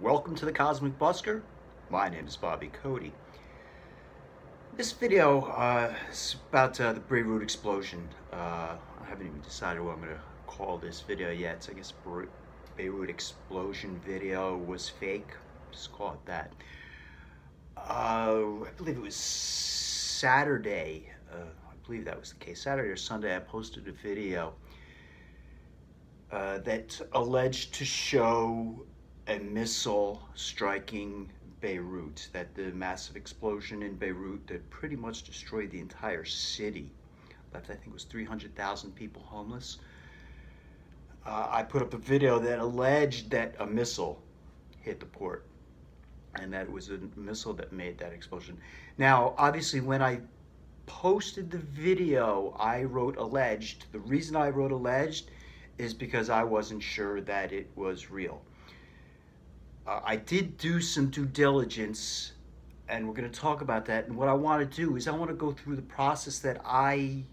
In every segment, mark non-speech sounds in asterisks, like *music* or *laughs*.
Welcome to the Cosmic Busker. My name is Bobby Cody. This video uh, is about uh, the Beirut explosion. Uh, I haven't even decided what I'm going to call this video yet. So I guess Beirut explosion video was fake. Just call it that. Uh, I believe it was Saturday. Uh, I believe that was the case. Saturday or Sunday, I posted a video uh, that alleged to show a missile striking Beirut, that the massive explosion in Beirut that pretty much destroyed the entire city, left I think it was 300,000 people homeless. Uh, I put up a video that alleged that a missile hit the port and that it was a missile that made that explosion. Now, obviously, when I posted the video, I wrote alleged. The reason I wrote alleged is because I wasn't sure that it was real. Uh, I did do some due diligence, and we're going to talk about that. And what I want to do is I want to go through the process that I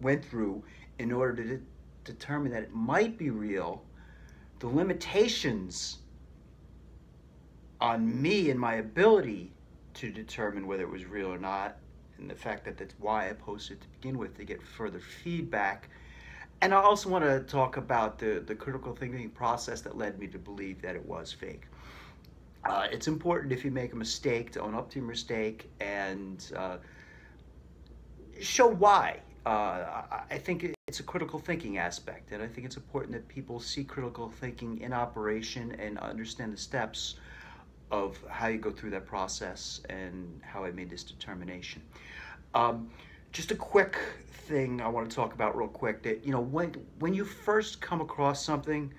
went through in order to de determine that it might be real, the limitations on me and my ability to determine whether it was real or not, and the fact that that's why I posted to begin with to get further feedback and I also want to talk about the, the critical thinking process that led me to believe that it was fake. Uh, it's important if you make a mistake to own up to your mistake and uh, show why. Uh, I think it's a critical thinking aspect, and I think it's important that people see critical thinking in operation and understand the steps of how you go through that process and how I made this determination. Um, just a quick thing I want to talk about real quick that, you know, when, when you first come across something,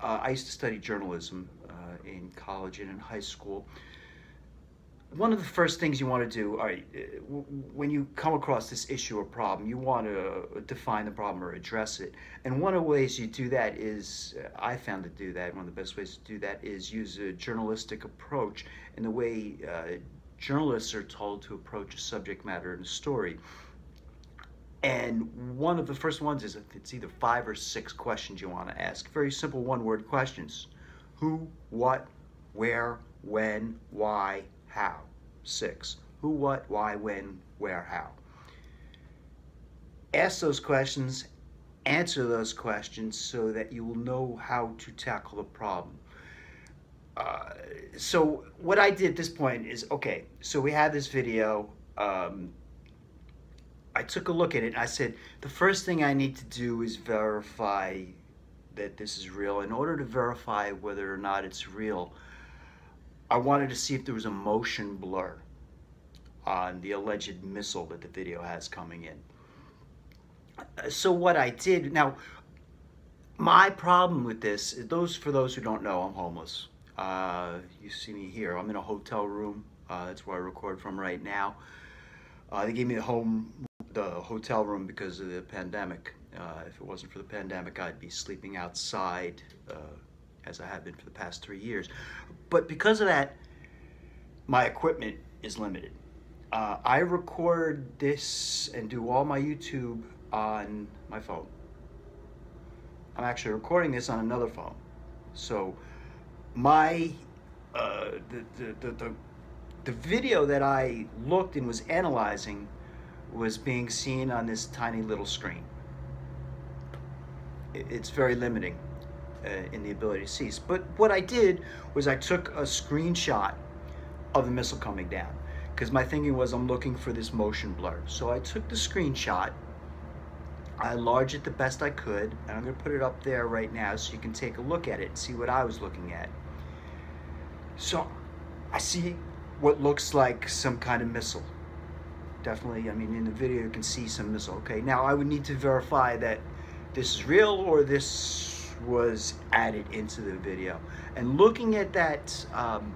uh, I used to study journalism uh, in college and in high school. One of the first things you want to do, all right, uh, when you come across this issue or problem, you want to define the problem or address it. And one of the ways you do that is, uh, I found to do that, one of the best ways to do that is use a journalistic approach and the way uh, journalists are told to approach a subject matter in a story. And one of the first ones is it's either five or six questions you want to ask. Very simple one word questions who, what, where, when, why, how. Six. Who, what, why, when, where, how. Ask those questions, answer those questions so that you will know how to tackle the problem. Uh, so what I did at this point is, okay, so we had this video. Um, I took a look at it I said, the first thing I need to do is verify that this is real. In order to verify whether or not it's real, I wanted to see if there was a motion blur on the alleged missile that the video has coming in. So what I did, now, my problem with this, those for those who don't know, I'm homeless. Uh, you see me here. I'm in a hotel room. Uh, that's where I record from right now. Uh, they gave me a home the hotel room because of the pandemic. Uh, if it wasn't for the pandemic, I'd be sleeping outside uh, as I have been for the past three years. But because of that, my equipment is limited. Uh, I record this and do all my YouTube on my phone. I'm actually recording this on another phone. So my, uh, the, the, the, the, the video that I looked and was analyzing was being seen on this tiny little screen. It's very limiting uh, in the ability to see. But what I did was I took a screenshot of the missile coming down because my thinking was I'm looking for this motion blur. So I took the screenshot, I enlarged it the best I could, and I'm gonna put it up there right now so you can take a look at it and see what I was looking at. So I see what looks like some kind of missile definitely, I mean, in the video you can see some missile. Okay, now I would need to verify that this is real or this was added into the video. And looking at that, um,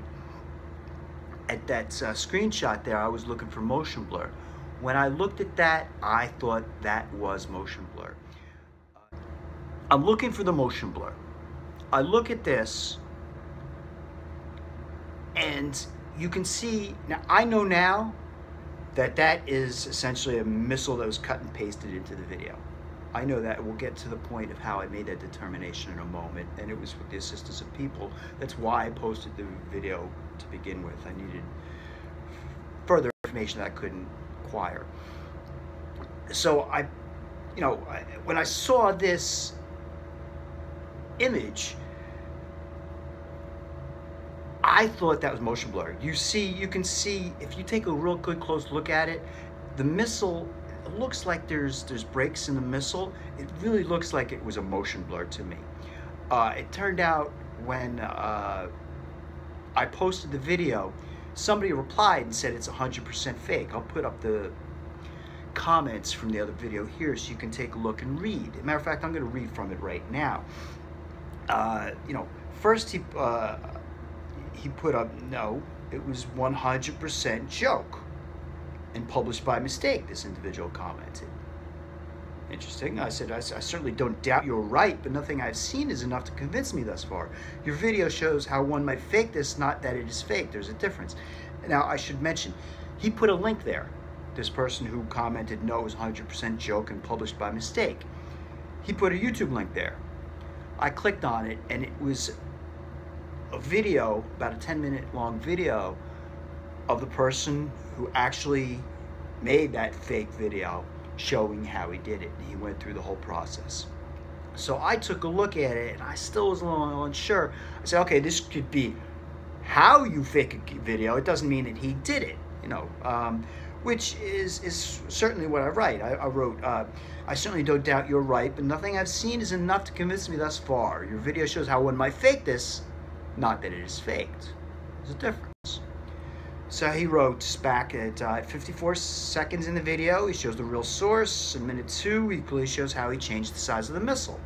at that uh, screenshot there, I was looking for motion blur. When I looked at that, I thought that was motion blur. I'm looking for the motion blur. I look at this and you can see, now I know now that that is essentially a missile that was cut and pasted into the video. I know that we'll get to the point of how I made that determination in a moment, and it was with the assistance of people. That's why I posted the video to begin with. I needed further information that I couldn't acquire. So I, you know, when I saw this image, I thought that was motion blur. You see, you can see if you take a real good close look at it, the missile it looks like there's there's breaks in the missile. It really looks like it was a motion blur to me. Uh, it turned out when uh, I posted the video, somebody replied and said it's 100% fake. I'll put up the comments from the other video here so you can take a look and read. Matter of fact, I'm going to read from it right now. Uh, you know, first he uh, he put up no, it was 100% joke and published by mistake, this individual commented. Interesting. I said, I, I, certainly don't doubt you're right, but nothing I've seen is enough to convince me thus far. Your video shows how one might fake this, not that it is fake. There's a difference. Now, I should mention, he put a link there. This person who commented, no, it was 100% joke and published by mistake. He put a YouTube link there. I clicked on it, and it was a video, about a 10 minute long video, of the person who actually made that fake video showing how he did it. He went through the whole process. So I took a look at it and I still was a little unsure. I said, okay, this could be how you fake a video. It doesn't mean that he did it, you know, um, which is, is certainly what I write. I, I wrote, uh, I certainly don't doubt you're right, but nothing I've seen is enough to convince me thus far. Your video shows how one might fake this, not that it is faked. There's a difference. So he wrote back at uh, 54 seconds in the video, he shows the real source. In minute two, he clearly shows how he changed the size of the missile.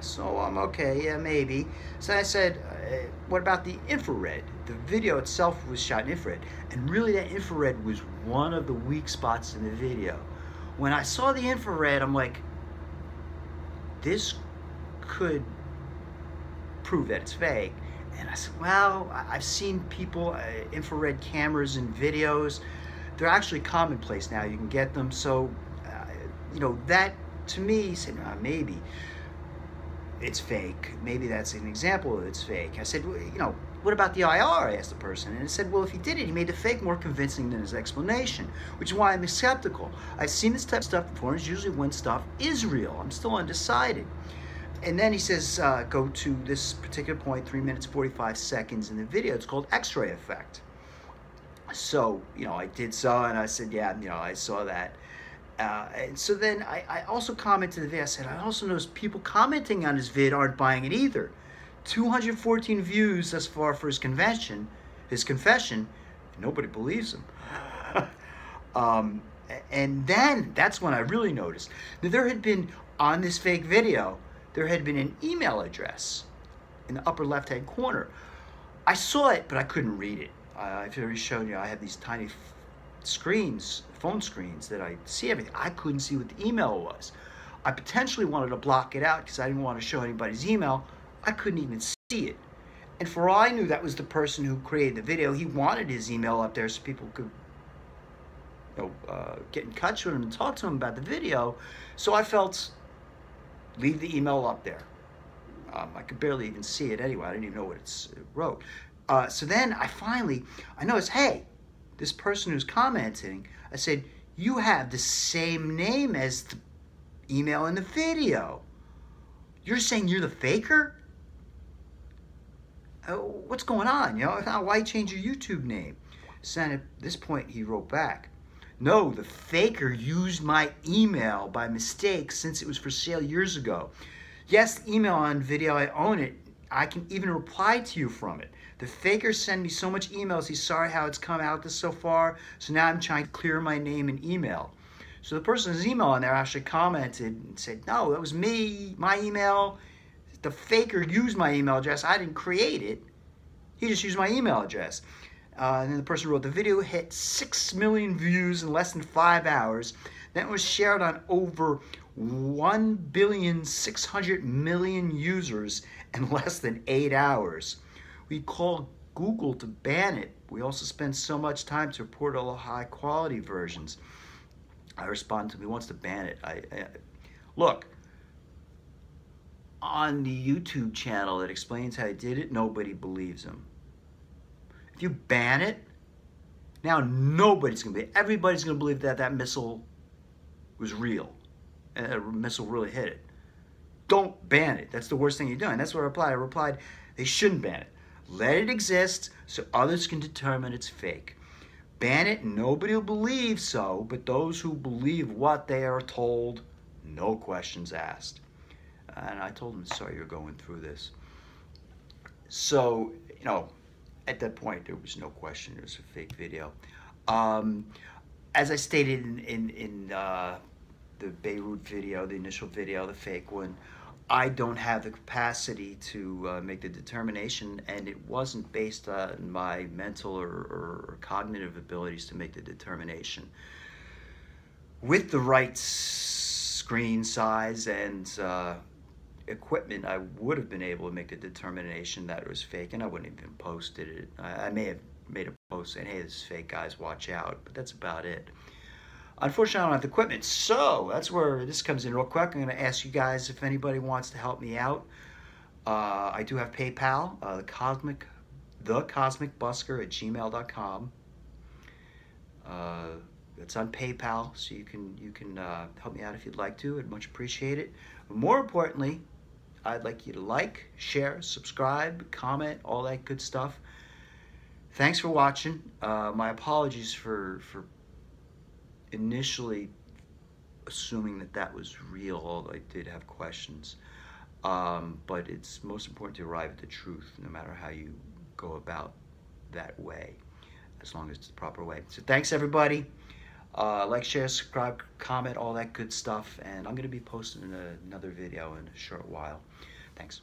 So I'm um, okay, yeah, maybe. So I said, uh, what about the infrared? The video itself was shot in infrared, and really that infrared was one of the weak spots in the video. When I saw the infrared, I'm like, this could prove that it's fake. And I said, well, I've seen people, uh, infrared cameras and videos. They're actually commonplace now. You can get them. So, uh, you know, that to me said, maybe it's fake. Maybe that's an example of it's fake. I said, well, you know, what about the IR? I asked the person. And it said, well, if he did it, he made the fake more convincing than his explanation, which is why I'm skeptical. I've seen this type of stuff before, and it's usually when stuff is real. I'm still undecided and then he says, uh, go to this particular point, three minutes, 45 seconds in the video. It's called X-ray effect. So, you know, I did so, and I said, yeah, you know, I saw that. Uh, and so then I, I also commented the video. I said, I also noticed people commenting on his vid aren't buying it either. 214 views thus far for his convention, his confession. Nobody believes him. *laughs* um, and then that's when I really noticed that there had been on this fake video there had been an email address in the upper left hand corner. I saw it, but I couldn't read it. I've already shown you I have these tiny screens, phone screens that I see everything. I couldn't see what the email was. I potentially wanted to block it out because I didn't want to show anybody's email. I couldn't even see it. And for all I knew, that was the person who created the video. He wanted his email up there so people could you know, uh, get in touch with him and talk to him about the video. So I felt leave the email up there. Um, I could barely even see it anyway. I didn't even know what it wrote. Uh, so then I finally, I noticed, hey, this person who's commenting, I said, you have the same name as the email in the video. You're saying you're the faker? Uh, what's going on? You know, why change your YouTube name? So at this point, he wrote back, no, the faker used my email by mistake since it was for sale years ago. Yes, email on video, I own it. I can even reply to you from it. The faker sent me so much emails, he's sorry how it's come out this so far, so now I'm trying to clear my name and email. So the person's email on there actually commented and said, no, that was me, my email. The faker used my email address. I didn't create it. He just used my email address. Uh, and then the person who wrote the video hit 6 million views in less than five hours. That was shared on over 1 billion 600 million users in *laughs* less than eight hours. We called Google to ban it. We also spend so much time to report all the high quality versions. I responded to he wants to ban it. I, I Look, on the YouTube channel that explains how he did it, nobody believes him. If you ban it, now nobody's going to be, everybody's going to believe that that missile was real. And a missile really hit it. Don't ban it. That's the worst thing you're doing. That's what I replied. I replied, they shouldn't ban it. Let it exist so others can determine it's fake. Ban it, nobody will believe so, but those who believe what they are told, no questions asked. And I told him, sorry you're going through this. So, you know, at that point, there was no question it was a fake video. Um, as I stated in, in, in uh, the Beirut video, the initial video, the fake one, I don't have the capacity to uh, make the determination, and it wasn't based on my mental or, or, cognitive abilities to make the determination. With the right screen size and uh, equipment, I would have been able to make the determination that it was fake, and I wouldn't even posted it. I, I may have made a post saying, "Hey, this is fake, guys, watch out," but that's about it. Unfortunately, I don't have the equipment, so that's where this comes in real quick. I'm going to ask you guys if anybody wants to help me out. Uh, I do have PayPal, uh, the Cosmic, the Cosmic Busker at gmail.com. Uh, it's on PayPal, so you can you can uh, help me out if you'd like to. I'd much appreciate it. But more importantly, I'd like you to like, share, subscribe, comment, all that good stuff. Thanks for watching. Uh, my apologies for, for initially assuming that that was real, I did have questions. Um, but it's most important to arrive at the truth, no matter how you go about that way, as long as it's the proper way. So thanks, everybody. Uh, like, share, subscribe, comment, all that good stuff. And I'm going to be posting another video in a short while. Thanks.